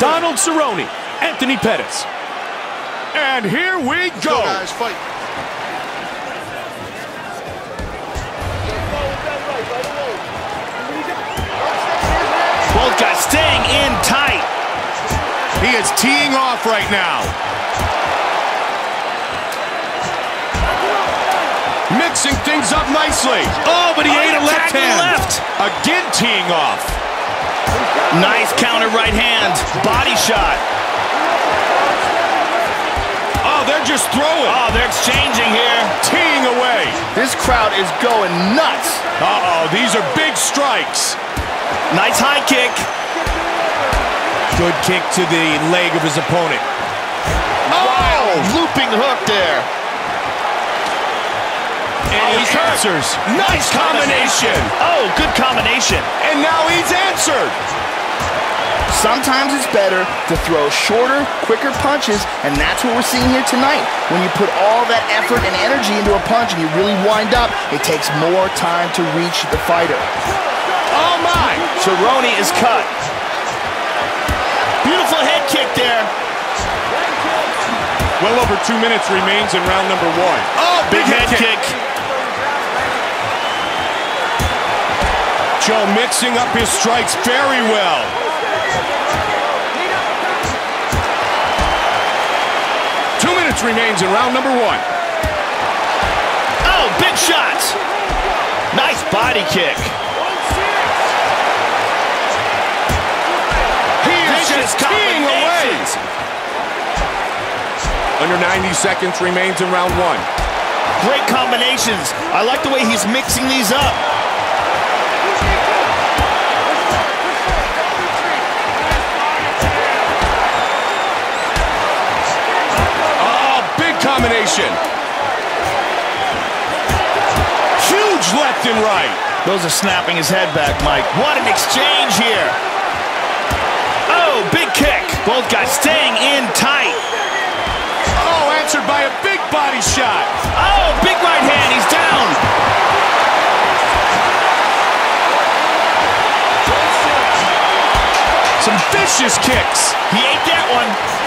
Donald Cerrone, Anthony Pettis. And here we go. go guys, fight. Both guys staying in tight. He is teeing off right now. Mixing things up nicely. Oh, but he Oh, ate a left hand. left. Again teeing off. Nice counter right hand. Body shot. Oh, they're just throwing. Oh, they're exchanging here. Teeing away. This crowd is going nuts. Uh-oh, these are big strikes. Nice high kick. Good kick to the leg of his opponent. Oh, looping hook there. And answers. Nice combination. Oh, good combination. And now he's answered. Sometimes it's better to throw shorter, quicker punches, and that's what we're seeing here tonight. When you put all that effort and energy into a punch and you really wind up, it takes more time to reach the fighter. Oh, my. Cerrone is cut. Beautiful head kick there. Well over two minutes remains in round number one. Oh, Big head kick. Joe mixing up his strikes very well. Two minutes remains in round number one. Oh, big shots. Nice body kick. He is Vicious just teeing away. Under 90 seconds remains in round one. Great combinations. I like the way he's mixing these up. Combination. Huge left and right. Those are snapping his head back, Mike. What an exchange here. Oh, big kick. Both guys staying in tight. Oh, answered by a big body shot. Oh, big right hand. He's down. Some vicious kicks. He ate that one.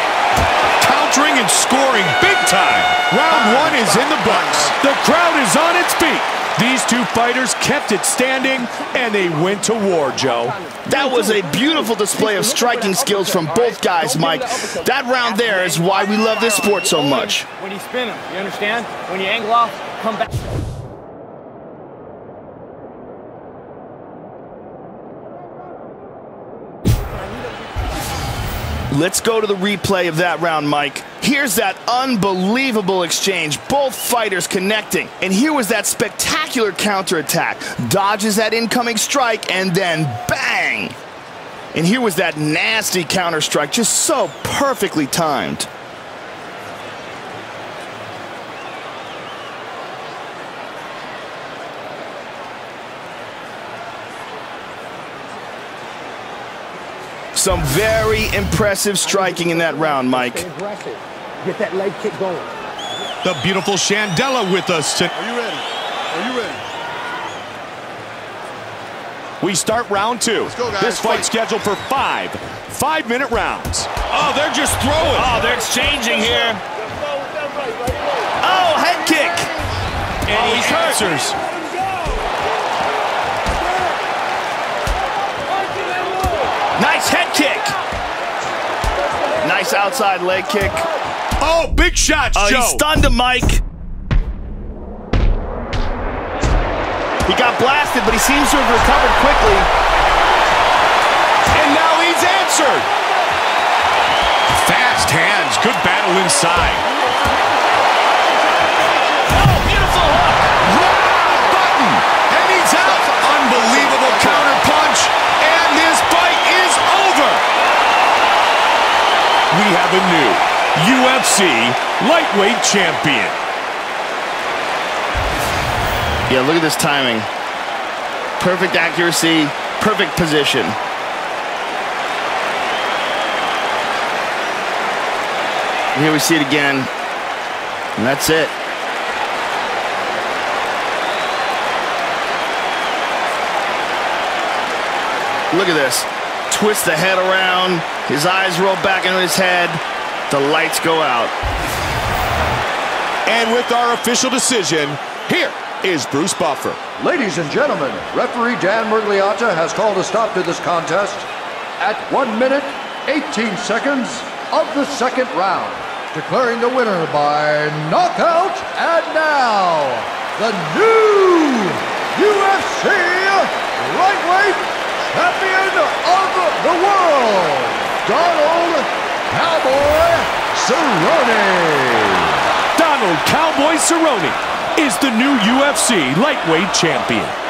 Countering and scoring big time. Round one is in the books. The crowd is on its feet. These two fighters kept it standing, and they went to war, Joe. That was a beautiful display of striking skills from both guys, Mike. That round there is why we love this sport so much. When you spin them, you understand? When you angle off, come back. Let's go to the replay of that round, Mike. Here's that unbelievable exchange. Both fighters connecting. And here was that spectacular counterattack. Dodges that incoming strike and then bang! And here was that nasty counter strike, just so perfectly timed. Some very impressive striking in that round, Mike. Get that leg kick going. The beautiful Chandella with us tonight. Are you ready? Are you ready? We start round two. go, guys. This fight Fight. scheduled for five five-minute rounds. Oh, they're just throwing. Oh, they're exchanging here. Oh, head kick. and oh, he he's hurt. answers. Nice head kick. Nice outside leg kick. Oh, big shots, Oh, uh, Joe. he stunned him, Mike. He got blasted, but he seems to have recovered quickly. And now he's answered. Fast hands. Good battle inside. UFC lightweight champion. Yeah, look at this timing. Perfect accuracy, perfect position. Here we see it again. And that's it. Look at this. Twist the head around. His eyes roll back into his head. The lights go out. And with our official decision, here is Bruce Buffer. Ladies and gentlemen, referee Dan Miragliotta has called a stop to this contest at 1 minute, 18 seconds of the second round, declaring the winner by knockout, and now, the new UFC lightweight champion of the world, Donald Cowboy Cerrone. Donald Cowboy Cerrone is the new UFC lightweight champion.